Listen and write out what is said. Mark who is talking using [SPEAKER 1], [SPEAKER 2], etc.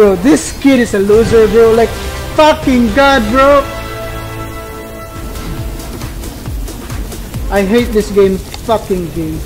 [SPEAKER 1] Bro, this kid is a loser, bro. Like, fucking god, bro. I hate this game. Fucking game.